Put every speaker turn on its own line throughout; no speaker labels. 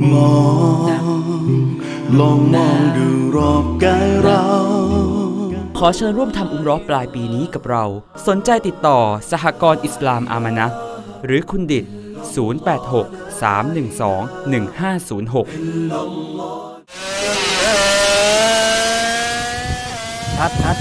มองลองมองดูรอบกายเรา
ขอเชิญร่วมทำอุมเรอปลายปีนี้กับเรา สนใจติดต่อสหกรณ์อิสลามอามานะ หรือคุณดิด086 312 1506
ทัดทัด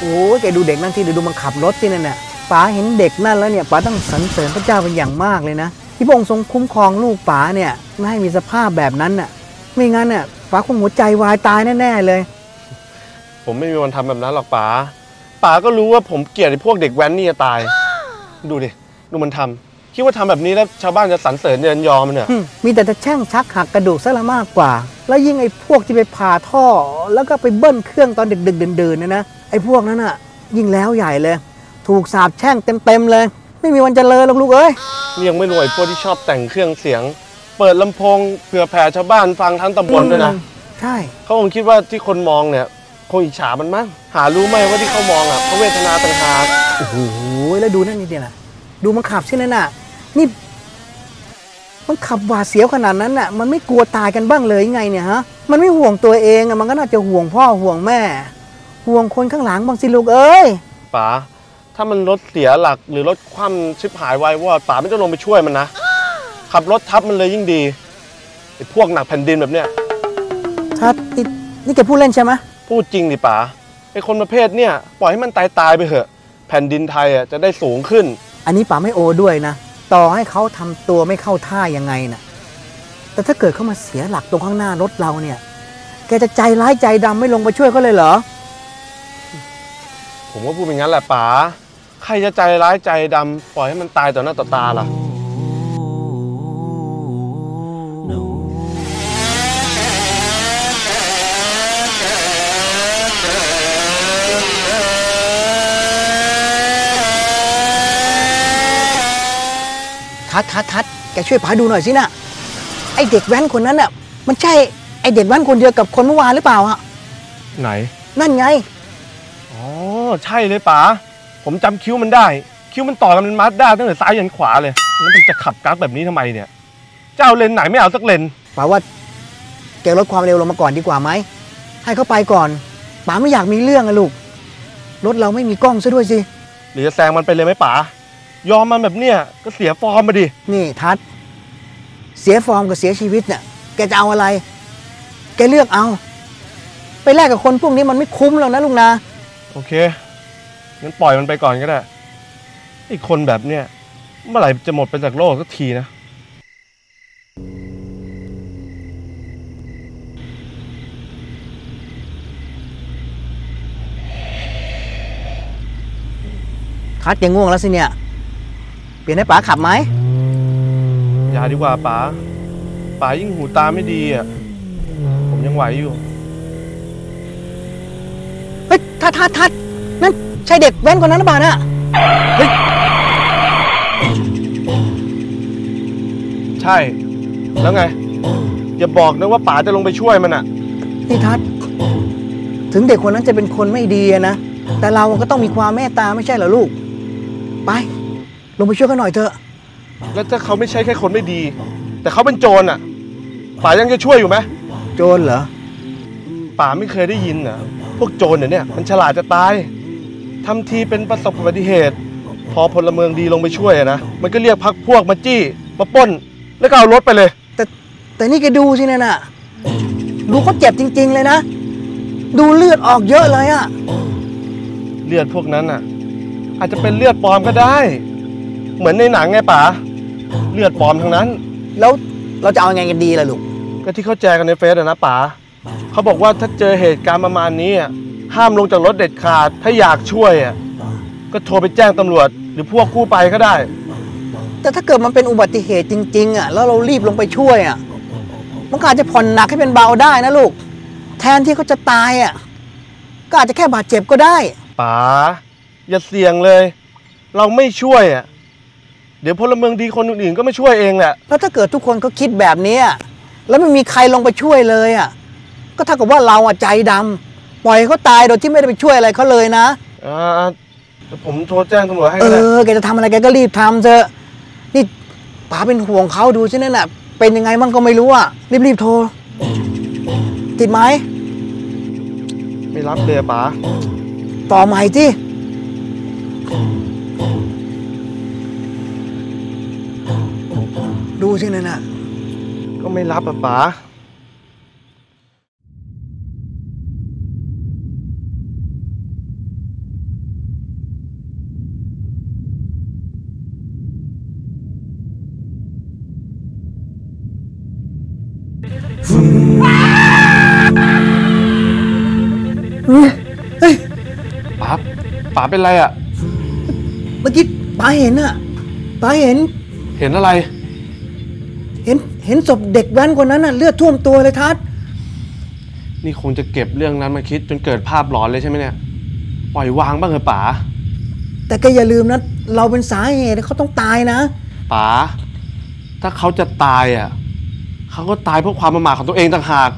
โอ้ยแกดูเด็กนั่นที่เดี๋ยวดูมันขับรถที่นั่นน่ะป๋าเห็นเด็กนั่นแล้วเนี่ยป๋าต้องสรรเสริญพระเจ้าเป็นอย่างมากเลยนะ ที่พระองค์ทรงคุ้มครองลูกป๋าเนี่ยไม่ให้มีสภาพแบบนั้นน่ะ ไม่งั้นน่ะป๋าคงหัวใจวายตายแน่ๆเลย
ผมไม่มีวันทำแบบนั้นหรอกป๋าป๋าก็รู้ว่าผมเกลียดไอ้พวกเด็กแว้นนี่จะตาย ดูดิ ดูมันทำคิดว่าทำแบบนี้แล้วชาวบ้านจะสรรเสริญเยินยอมันเนี่ย
หึมีแต่จะแช่งชักหักกระดูกซะละมากกว่า แล้วยิ่งไอ้พวกที่ไปผ่าท่อ แล้วก็ไปเบิ้ลเครื่องตอนดึกๆเดินๆเนยนะไอ้พวกนั้นน่ะ ยิ่งแล้วใหญ่เลย ถูกสาบแช่งเต็มๆเลย ไม่มีวันเจริญหรอกลูกเอ้ย
นี่ยังไม่รวยพวกที่ชอบแต่งเครื่องเสียง เปิดลำโพงเผื่อแผ่ชาวบ้านฟังทั้งตำบลด้วยนะ
ใช่
เขาคงคิดว่าที่คนมองเนี่ย คงอิจฉามันมั้งหารู้ไหมว่าที่เขามองอะเขาเวทนาต่างหาก
โอ้โหแล้วดูนั่นนี่เดียวนะดูมันขับใช่ไหมน่ะ นี่ มันขับหวาดเสียวขนาดนั้นน่ะ มันไม่กลัวตายกันบ้างเลยไงเนี่ยฮะ มันไม่ห่วงตัวเองอะมันก็น่าจะห่วงพ่อห่วงแม่ ห่วงคนข้างหลังบางสิลูกเอ้ย
ป๋า ถ้ามันรถเสียหลักหรือรถคว่ำชิบหายวายวอดป๋าไม่ต้องลงไปช่วยมันนะ ขับรถทับมันเลยยิ่งดีไอ้พวกหนักแผ่นดินแบบเนี้ย
ทัดนี่นี่แกพูดเล่นใช่ไหม
พูดจริงดิป๋าไอ้คนประเภทเนี่ยปล่อยให้มันตายตายๆไปเถอะ แผ่นดินไทยอะจะได้สูงขึ้น
อันนี้ป๋าไม่โอด้วยนะ ต่อให้เขาทำตัวไม่เข้าท่ายังไงน่ะแต่ถ้าเกิดเขามาเสียหลักตรงข้างหน้ารถเราเนี่ย แกจะใจร้ายใจดำไม่ลงไปช่วยเขาเลยเหรอ
ผมก็พูดเป็นงั้นแหละป๋า ใครจะใจร้ายใจดำปล่อยให้มันตายต่อหน้าต่อตาล่ะ
ทัดทัดทัดแกช่วยป๋าดูหน่อยสินะไอเด็กแว้นคนนั้นน่ะ มันใช่ไอเด็กแว้นคนเดียวกับคนเมื่อวานหรือเปล่าอะ
ไหน
นั่นไง
อ๋อ ใช่เลยป๋า ผมจำคิ้วมันได้ คิ้วมันต่อกันเป็นมาสด้าตั้งแต่ซ้ายยันขวาเลยแล้วมันจะขับกักแบบนี้ทำไมเนี่ย เจ้าเลนไหนไม่เอาสักเลน
ป๋าว่าแกลดความเร็วลงมาก่อนดีกว่าไหมให้เขาไปก่อนป๋าไม่อยากมีเรื่องอะลูกรถเราไม่มีกล้องซะด้วยสิ
หรือจะแซงมันไปเลยไหมป๋ายอมมันแบบเนี้ยก็เสียฟอร์มมาดิ
นี่ทัดเสียฟอร์มกับเสียชีวิตเนี่ยแกจะเอาอะไร แกเลือกเอา ไปแลกกับคนพวกนี้มันไม่คุ้มหรอกนะลุงนะ
โอเค งั้นปล่อยมันไปก่อนก็ได้ไอ้คนแบบเนี้ยเมื่อไหร่จะหมดไปจากโลกสักทีนะ
ทัดแกง่วงแล้วสิเนี่ย เปลี่ยนให้ป๋าขับไหม
อย่าดีกว่าป๋าป๋ายิ่งหูตาไม่ดีอะ ผมยังไหวอยู่
เฮ้ยทัดทัดทัดนั่นใช่เด็กแว้นคนนั้นหรือเปล่าน่ะ
ใช่ แล้วไง อย่าบอกนะว่าป๋าจะลงไปช่วยมันอะ
นี่ทัดถึงเด็กคนนั้นจะเป็นคนไม่ดีอะนะ แต่เราก็ต้องมีความเมตตาไม่ใช่เหรอลูก ไป ลงไปช่วยเขาหน่อยเถอะ
แล้วถ้าเขาไม่ใช่แค่คนไม่ดี แต่เขาเป็นโจรอะป๋ายังจะช่วยอยู่ไหม
โจรเหรอ
ป๋าไม่เคยได้ยินเหรอพวกโจรเนี่ยมันฉลาดจะตาย ทำทีเป็นประสบอุบัติเหตุ พอพลเมืองดีลงไปช่วยอะนะ มันก็เรียกพักพวกมาจี้มาปล้น แล้วก็เอารถไปเลย
แต่แต่นี่แกดูสิเนี่ยน่ะ ดูเขาเจ็บจริง ๆ เลยนะ ดูเลือดออกเยอะเลยอะ
เลือดพวกนั้นอะ อาจจะเป็นเลือดปลอมก็ได้ เหมือนในหนังไงป๋าเลือดปลอมทั้งนั้น
แล้วเราจะเอาไงกันดีล่ะลูก
ก็ที่เขาแจกันในเฟซอะนะป๋าเขาบอกว่าถ้าเจอเหตุการณ์ประมาณนี้อะ ห้ามลงจากรถเด็ดขาด ถ้าอยากช่วยอะก็โทรไปแจ้งตำรวจ หรือพวกกู้ภัยก็ได้
แต่ถ้าเกิดมันเป็นอุบัติเหตุจริง ๆอะแล้วเรารีบลงไปช่วยอะมันก็อาจจะผ่อนหนักให้เป็นเบาได้นะลูก แทนที่เขาจะตายอะก็อาจจะแค่บาดเจ็บก็ได้
ป๋าอย่าเสี่ยงเลย เราไม่ช่วยอะเดี๋ยวพลเมืองดีคนอื่นๆก็ไม่ช่วยเองแหละ
แล้วถ้าเกิดทุกคนเขาคิดแบบนี้อะแล้วไม่มีใครลงไปช่วยเลยอะก็เท่ากับว่าเราอะใจดำ ปล่อยให้เขาตายโดยที่ไม่ได้ไปช่วยอะไรเขาเลยนะ
อ่าเดี๋ยวผมโทรแจ้งตำรวจให้
เอ
ก็ได้
อแกจะทำอะไรแกก็รีบทำเถอะนี่ป๋าเป็นห่วงเขาดูใช่ไหมน่ะ เป็นยังไงมั่งก็ไม่รู้อะรีบๆโทร ติดไหม
ไม่รับเลยอะป๋า
ต่อใหม่ที่ดูสินั่นน่ะ
ก็ไม่รับอะป๋า ป๋าเป็นไรอะ
เมื่อกี้ป้าเห็นอะป้าเห็น
เห็นอะไร
เห็น เห็นศพเด็กแว้นคนนั้นน่ะเลือดท่วมตัวเลยทัศน์
นี่คงจะเก็บเรื่องนั้นมาคิดจนเกิดภาพหลอนเลยใช่ไหมเนี่ย ปล่อยวางบ้างเถอะป๋า
แต่ก็อย่าลืมนะ เราเป็นสาเหตุให้เขาต้องตายนะ
ป๋า ถ้าเขาจะตายอะ เขาก็ตายเพราะความประมาทของตัวเองต่างหาก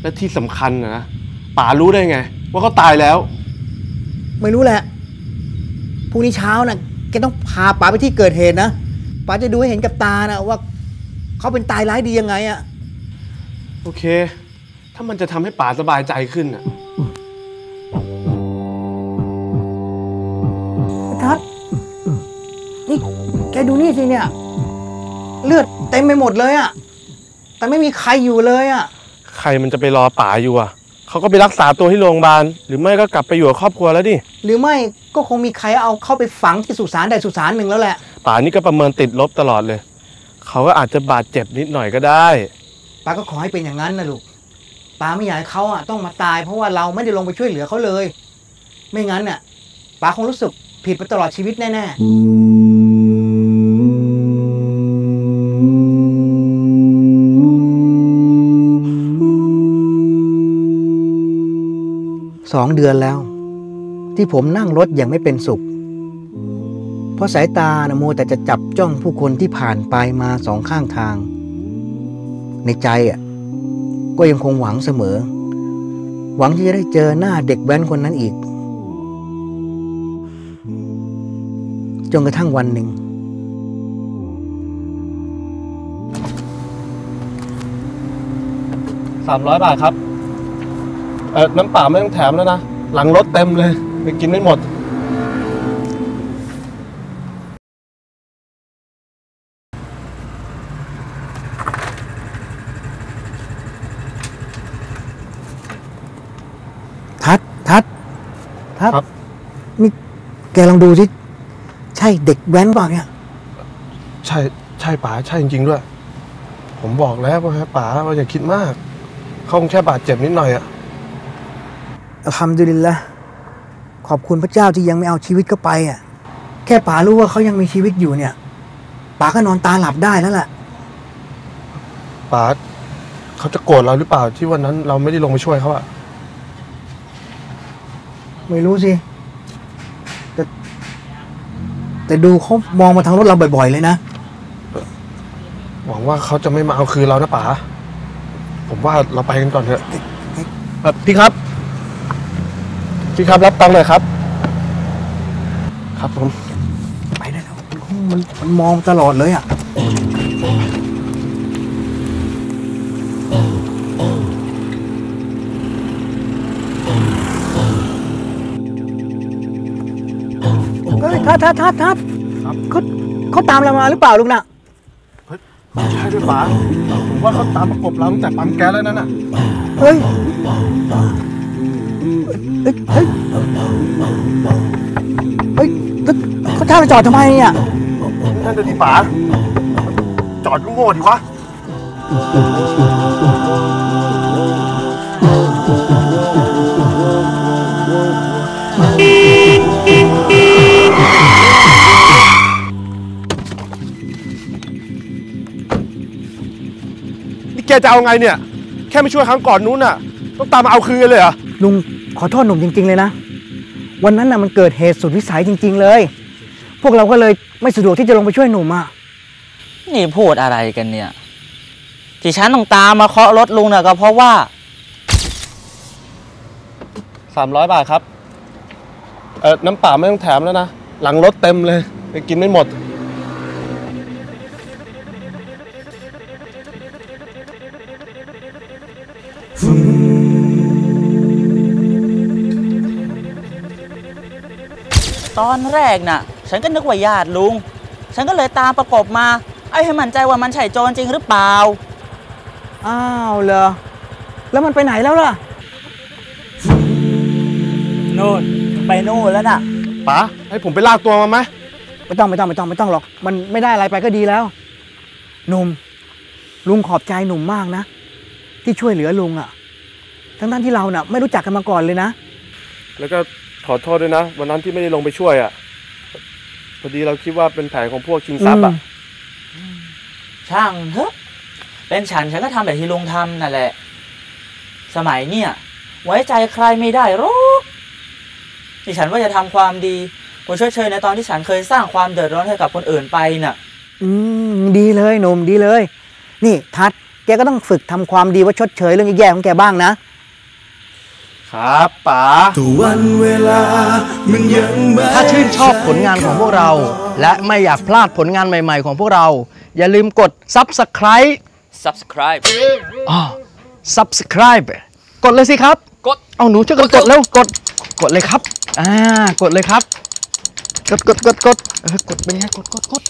และที่สำคัญนะนะป๋ารู้ได้ไง ว่าเขาตายแล้ว
ไม่รู้แหละพรุ่งนี้เช้าน่ะแกต้องพาป๋าไปที่เกิดเหตุนะป๋าจะดูให้เห็นกับตานะว่าเขาเป็นตายร้ายดียังไงอะ
โอเค ถ้ามันจะทำให้ป๋าสบายใจขึ้นอะ
ทัศน์นี่แกดูนี่สิเนี่ย เลือดเต็มไปหมดเลยอะแต่ไม่มีใครอยู่เลยอะ
ใครมันจะไปรอป๋าอยู่อะ เขาก็ไปรักษาตัวที่โรงพยาบาลหรือไม่ก็กลับไปอยู่กับครอบครัวแล้วดิ
หรือไม่ก็คงมีใครเอาเข้าไปฝังที่สุสานใดสุสานหนึ่งแล้วแหละ
ป๋านี่ก็ประเมินติดลบตลอดเลย เขาก็อาจจะบาดเจ็บนิดหน่อยก็ได้
ป้าก็ขอให้เป็นอย่างนั้นนะลูกป้าไม่อยากให้เขาอะต้องมาตายเพราะว่าเราไม่ได้ลงไปช่วยเหลือเขาเลย ไม่งั้นน่ะป้าคงรู้สึกผิดไปตลอดชีวิตแน่ๆ สองเดือนแล้ว ที่ผมนั่งรถอย่างไม่เป็นสุข เพราะสายตานะโมแต่จะจับจ้องผู้คนที่ผ่านไปมาสองข้างทาง ในใจอะก็ยังคงหวังเสมอ หวังที่จะได้เจอหน้าเด็กแว้นคนนั้นอีกจนกระทั่งวันหนึ่ง
สามร้อยบาทครับ เออน้ำเปล่าไม่ต้องแถมแล้วนะ หลังรถเต็มเลย ไปกินไม่หมด
ทัดทัดทัด
ครับ
นี่แกลองดูสิใช่เด็กแว้นเปล่าเนี่ย
ใช่ใช่ป๋าใช่จริงๆด้วย ผมบอกแล้วว่าให้ป๋าว่าอย่าคิดมากเขาคงแค่บาดเจ็บนิดหน่อยอะ
อัลฮัมดุลิลละขอบคุณพระเจ้าที่ยังไม่เอาชีวิตเขาไปอะ แค่ป๋ารู้ว่าเขายังมีชีวิตอยู่เนี่ยป๋าก็นอนตาหลับได้แล้วล่ะ
ป๋าเขาจะโกรธเราหรือเปล่าที่วันนั้นเราไม่ได้ลงไปช่วยเขาอะ
ไม่รู้สิ แต่ แต่ดูเขามองมาทางรถเราบ่อยๆ เลยนะ
หวังว่าเขาจะไม่มาเอาคืนเรานะป๋าผมว่าเราไปกันก่อนเถอะเอ่อพี่ครับ พี่ครับรับตังค์หน่อยครับ ครับผม
ไปได้แล้ว มันมันมองตลอดเลยอะ เฮ้ยทัดทัดทัดทัด
ครับ
เขาเขาตามเรามาหรือเปล่าลูกนะ
เฮ้ยใช่ด้วยป๋าผมว่าเขาตามประกบเราตั้งแต่ปั๊มแก๊สแล้วนั่นน่ะ
เฮ้ย เฮ้ยเฮ้ยเฮ้แล้วเขาท่าไปจอดทำไมเนี่ย
นั่นจะดีป๋าจอดก็โง่ดีวะนี่แกจะเอาไงเนี่ย แค่ไม่ช่วยครั้งก่อนนู้นน่ะ ต้องตามมาเอาคืนเลยเหรอ
ลุงขอโทษหนุ่มจริง ๆ เลยนะ วันนั้นน่ะมันเกิดเหตุสุดวิสัยจริง ๆ เลย พวกเราก็เลยไม่สะดวกที่จะลงไปช่วยหนุ่มอะ
นี่พูดอะไรกันเนี่ย ที่ฉันต้องตามมาเคาะรถลุงเนี่ยก็เพราะว่า
300 บาทครับ เออน้ำป่าไม่ต้องแถมแล้วนะ หลังรถเต็มเลยไปกินไม่หมด
ตอนแรกน่ะ ฉันก็นึกว่าญาติลุง ฉันก็เลยตามประกบมาไอ้ให้มั่นใจว่ามันใช่โจรจริงหรือเปล่า
อ้าวเหรอ แล้วมันไปไหนแล้วล่ะ
นู่นไปนู่นแล้วน่ะ
ป๋าให้ผมไปลากตัวมาไหม
ไม่ต้องไม่ต้องไม่ต้องไม่ต้องหรอก มันไม่ได้อะไรไปก็ดีแล้ว หนุ่ม ลุงขอบใจหนุ่มมากนะ ที่ช่วยเหลือลุงอะทั้งนั้นที่เราน่ะ ไม่รู้จักกันมาก่อนเลยนะ
แล้วก็ ขอโทษด้วยนะ วันนั้นที่ไม่ได้ลงไปช่วยอะพอดีเราคิดว่าเป็นแผนของพวกชิงทรัพย์อะ
ช่างเถอะเป็นฉันฉันก็ทำแบบที่ลุงทำนั่นแหละ สมัยเนี่ย ไว้ใจใครไม่ได้หรอกที่ฉันว่าจะทำความดีผลชดเชยในตอนที่ฉันเคยสร้างความเดือดร้อนให้กับคนอื่นไปน่ะ
อืมดีเลยหนุ่มดีเลย นี่ทัดแกก็ต้องฝึกทำความดีไว่าชดเชยเรื่องแย่ๆของแกบ้างนะ
ครับป๋า
แต่วันเวลามันยังไม่
ถ้าชื่นชอบผลงานของพวกเรา และไม่อยากพลาดผลงานใหม่ ๆ ของพวกเรา อย่าลืมกด subscribe
subscribe
อ๋อ subscribe กดเลยสิครับ
กด
เอาหนูช่วยกันกดเร็วกด กดเลยครับ อ่า กดเลยครับ กดกดกดกดเออกดเป็นไงกดกดกด